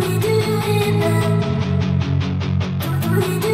do it, but do it.